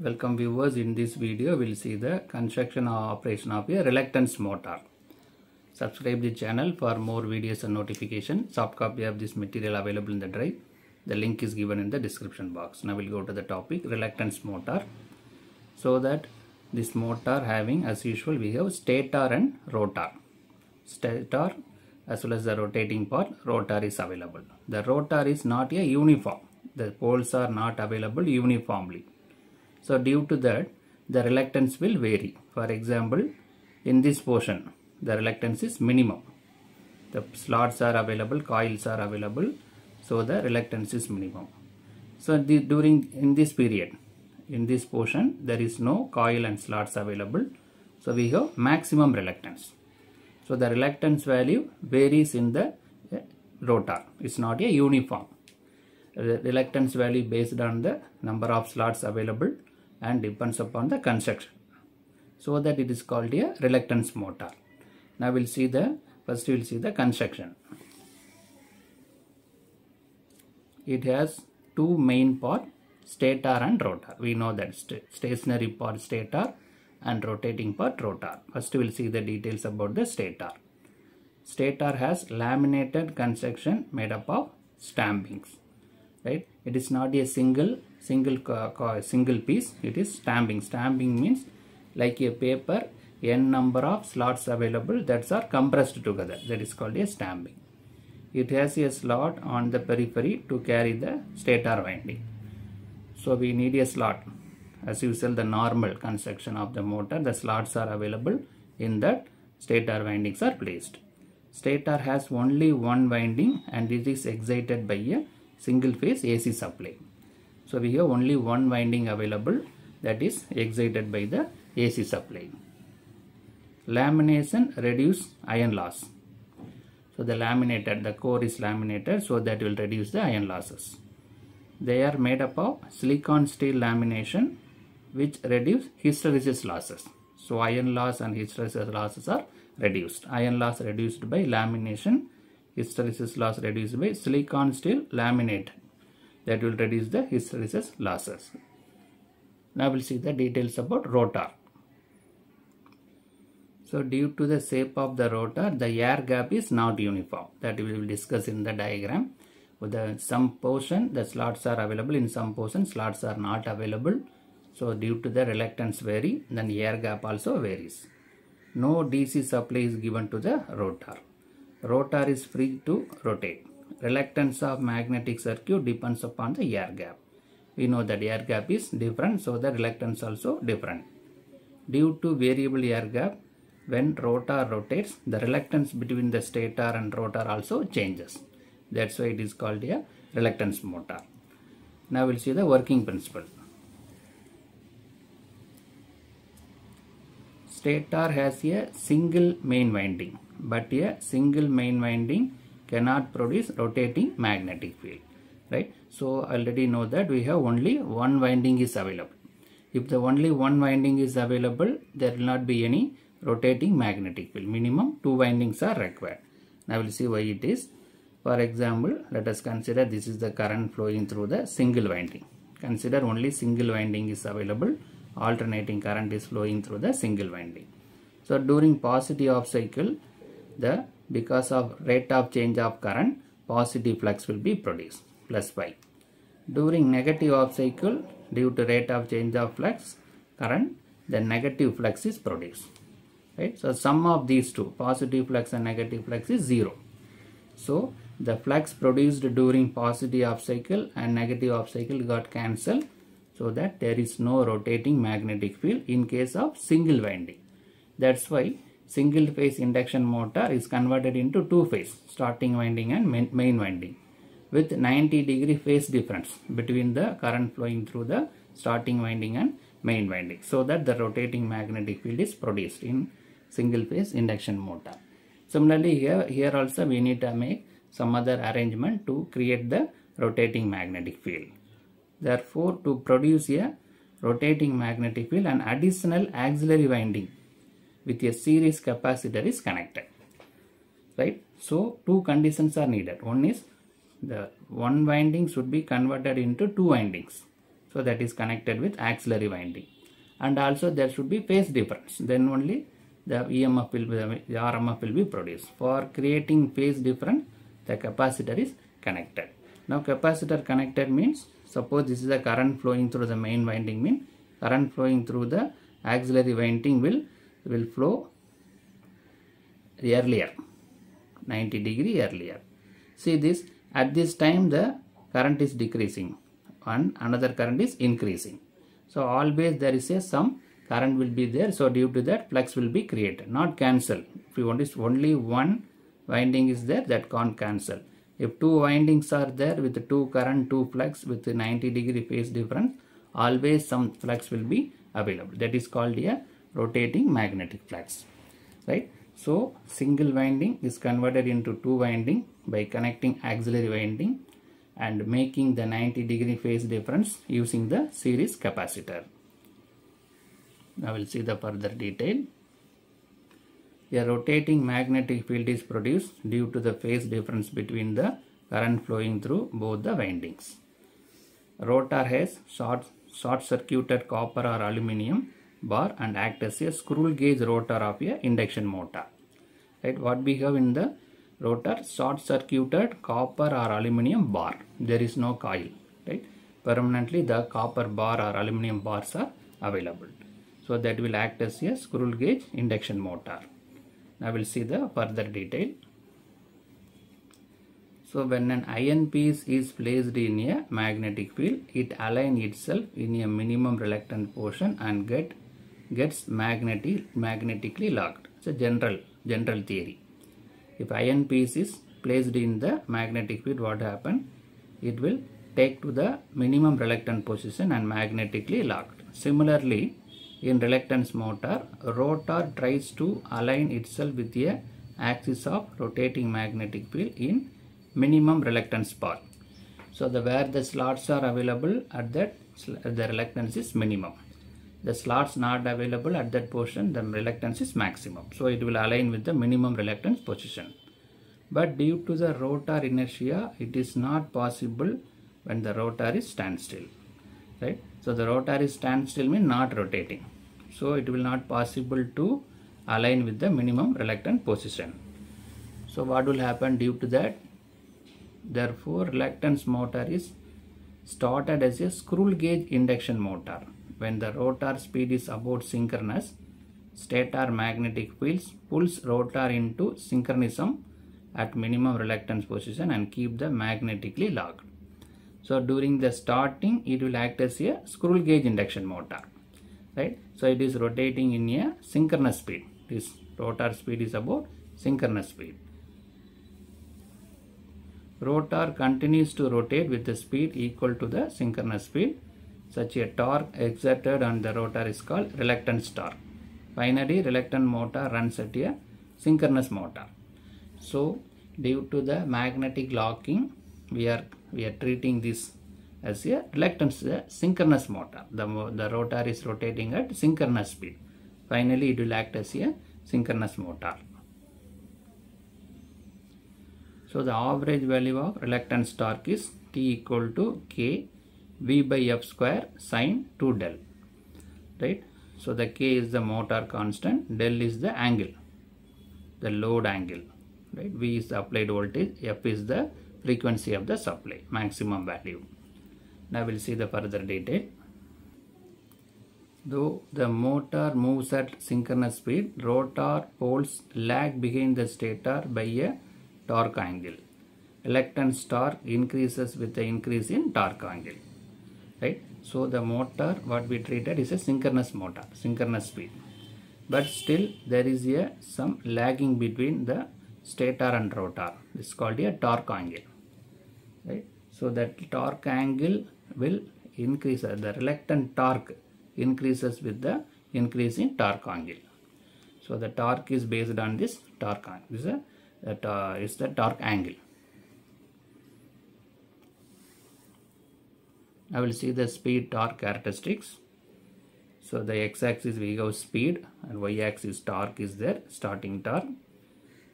Welcome viewers. In this video, we'll see the construction or operation of a reluctance motor. Subscribe the channel for more videos and notification. Soft copy of this material available in the drive. The link is given in the description box. Now we'll go to the topic reluctance motor. So that this motor having as usual we have stator and rotor. Stator as well as the rotating part rotor is available. The rotor is not a uniform. The poles are not available uniformly. So due to that the reluctance will vary. For example in this portion the reluctance is minimum. The slots are available, coils are available so the reluctance is minimum. So the, during in this period in this portion there is no coil and slots available so we have maximum reluctance. So the reluctance value varies in the uh, rotor. It's not a uniform. The reluctance value based on the number of slots available and depends upon the construction. So that it is called a reluctance motor. Now we'll see the first we'll see the construction. It has two main part stator and rotor. We know that st stationary part stator and rotating part rotor. First we'll see the details about the stator. Stator has laminated construction made up of stampings. Right? It is not a single single single piece. It is stamping. Stamping means like a paper n number of slots available that are compressed together. That is called a stamping. It has a slot on the periphery to carry the stator winding. So we need a slot. As usual, the normal construction of the motor, the slots are available in that stator windings are placed. Stator has only one winding and it is excited by a single phase AC supply. So we have only one winding available that is excited by the AC supply. Lamination reduce iron loss. So the laminated, the core is laminated so that will reduce the iron losses. They are made up of silicon steel lamination which reduce hysteresis losses. So iron loss and hysteresis losses are reduced. Iron loss reduced by lamination, hysteresis loss reduced by silicon steel laminate. That will reduce the hysteresis losses. Now we'll see the details about rotor. So due to the shape of the rotor, the air gap is not uniform. That we will discuss in the diagram. With the some portion, the slots are available. In some portion, slots are not available. So due to the reluctance vary, then air gap also varies. No DC supply is given to the rotor. Rotor is free to rotate. Reluctance of magnetic circuit depends upon the air gap. We know that air gap is different, so the reluctance also different. Due to variable air gap, when rotor rotates, the reluctance between the stator and rotor also changes. That's why it is called a reluctance motor. Now we'll see the working principle. Stator has a single main winding, but a single main winding cannot produce rotating magnetic field. Right? So already know that we have only one winding is available. If the only one winding is available, there will not be any rotating magnetic field. Minimum two windings are required. Now we'll see why it is. For example, let us consider this is the current flowing through the single winding. Consider only single winding is available. Alternating current is flowing through the single winding. So during positive half cycle, the because of rate of change of current, positive flux will be produced plus phi. During negative half cycle, due to rate of change of flux current, the negative flux is produced. Right? So sum of these two, positive flux and negative flux is zero. So the flux produced during positive half cycle and negative half cycle got cancelled so that there is no rotating magnetic field in case of single winding. That's why single phase induction motor is converted into two phase starting winding and main, winding with 90 degree phase difference between the current flowing through the starting winding and main winding so that the rotating magnetic field is produced in single phase induction motor. Similarly here, here also we need to make some other arrangement to create the rotating magnetic field. Therefore to produce a rotating magnetic field an additional auxiliary winding with a series capacitor is connected. Right. So two conditions are needed. One is the one winding should be converted into two windings. So that is connected with auxiliary winding. And also there should be phase difference. Then only the EMF will be, the RMF will be produced. For creating phase difference, the capacitor is connected. Now capacitor connected means suppose this is the current flowing through the main winding mean current flowing through the auxiliary winding will will flow earlier 90 degree earlier. See this at this time the current is decreasing and another current is increasing. So always there is a some current will be there. So due to that flux will be created not cancel if you want is only one winding is there that can't cancel. If two windings are there with two current two flux with 90 degree phase difference always some flux will be available. That is called a rotating magnetic flux right so single winding is converted into two winding by connecting auxiliary winding and making the 90 degree phase difference using the series capacitor. Now we'll see the further detail. A rotating magnetic field is produced due to the phase difference between the current flowing through both the windings. Rotor has short, short circuited copper or aluminium bar and act as a squirrel cage rotor of a induction motor. Right, what we have in the rotor short circuited copper or aluminium bar. There is no coil. Right, permanently the copper bar or aluminium bars are available. So that will act as a squirrel cage induction motor. Now we'll see the further detail. So when an iron piece is placed in a magnetic field, it aligns itself in a minimum reluctant portion and get gets magnetic, magnetically locked. It's a general general theory. If iron piece is placed in the magnetic field, what happen? It will take to the minimum reluctant position and magnetically locked. Similarly, in reluctance motor, rotor tries to align itself with a axis of rotating magnetic field in minimum reluctance path. So the where the slots are available at that the reluctance is minimum. The slots not available at that portion the reluctance is maximum. So it will align with the minimum reluctance position. But due to the rotor inertia it is not possible when the rotor is standstill. Right. So the rotor is standstill means not rotating. So it will not possible to align with the minimum reluctant position. So what will happen due to that? Therefore, reluctance motor is started as a squirrel cage induction motor. When the rotor speed is about synchronous, stator magnetic fields pulls rotor into synchronism at minimum reluctance position and keep the magnetically locked. So during the starting, it will act as a squirrel cage induction motor, right? So it is rotating in a synchronous speed. This rotor speed is about synchronous speed. Rotor continues to rotate with the speed equal to the synchronous speed. Such a torque exerted on the rotor is called reluctance torque. Finally, reluctant motor runs at a synchronous motor. So, due to the magnetic locking, we are we are treating this as a reluctance a uh, synchronous motor. The, the rotor is rotating at synchronous speed. Finally, it will act as a synchronous motor. So the average value of reluctance torque is T equal to K V by F square sine 2 del. Right. So the K is the motor constant, del is the angle, the load angle. Right. V is the applied voltage, F is the frequency of the supply, maximum value. Now we'll see the further detail. Though the motor moves at synchronous speed, rotor poles lag behind the stator by a torque angle. Reluctance torque increases with the increase in torque angle. Right. So the motor what we treated is a synchronous motor, synchronous speed. But still there is a some lagging between the stator and rotor. This is called a torque angle. Right. So that torque angle will increase uh, the reluctant torque increases with the increase in torque angle. So the torque is based on this torque angle. This is a that uh, is the torque angle. I will see the speed torque characteristics. So the x-axis we have speed and y-axis torque is there starting torque.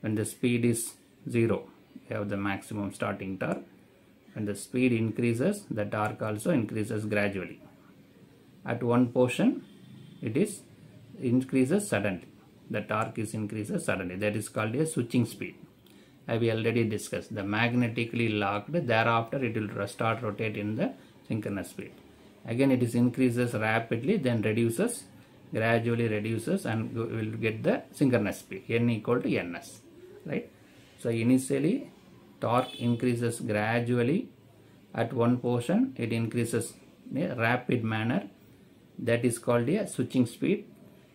When the speed is 0 we have the maximum starting torque. When the speed increases the torque also increases gradually at one portion it is increases suddenly the torque is increases suddenly that is called a switching speed I we already discussed the magnetically locked thereafter it will start rotate in the synchronous speed. Again it is increases rapidly then reduces gradually reduces and will get the synchronous speed n equal to ns right? So initially torque increases gradually at one portion. It increases in a rapid manner. That is called a switching speed.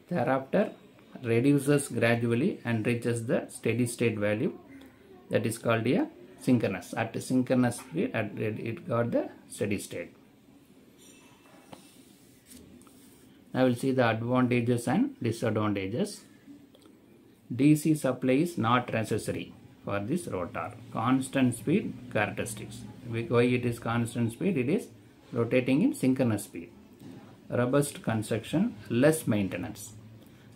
Thereafter reduces gradually and reaches the steady state value. That is called a synchronous. At synchronous speed at it got the steady state. Now we'll see the advantages and disadvantages. DC supply is not necessary for this rotor. Constant speed characteristics. Why it is constant speed? It is rotating in synchronous speed. Robust construction less maintenance.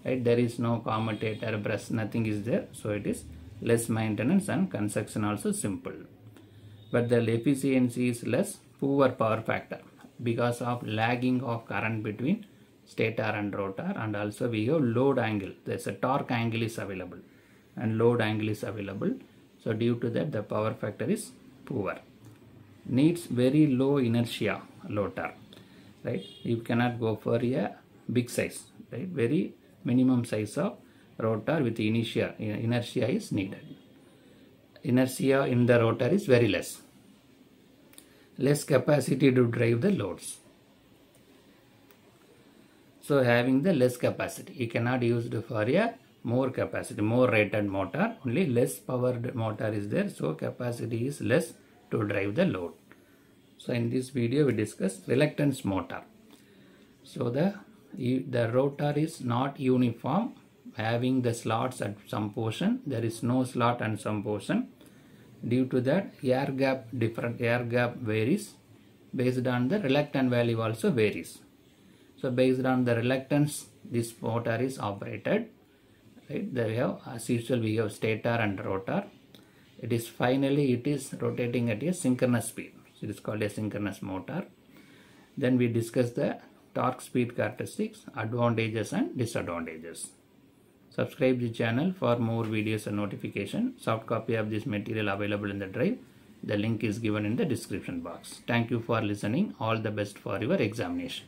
Right? There is no commutator brush nothing is there. So it is less maintenance and construction also simple. But the efficiency is less poor power factor. Because of lagging of current between stator and rotor and also we have load angle. There's a torque angle is available. And load angle is available. So due to that the power factor is poor. Needs very low inertia rotor right? You cannot go for a big size right? Very minimum size of rotor with inertia inertia is needed. Inertia in the rotor is very less. Less capacity to drive the loads. So having the less capacity you cannot use it for a more capacity more rated motor only less powered motor is there so capacity is less to drive the load. So in this video we discuss reluctance motor. So the the rotor is not uniform having the slots at some portion there is no slot and some portion. Due to that air gap different air gap varies based on the reluctant value also varies. So based on the reluctance this motor is operated right? There we have as usual we have stator and rotor. It is finally it is rotating at a synchronous speed. So it is called a synchronous motor. Then we discuss the torque speed characteristics advantages and disadvantages subscribe the channel for more videos and notification. Soft copy of this material available in the drive. The link is given in the description box. Thank you for listening. All the best for your examination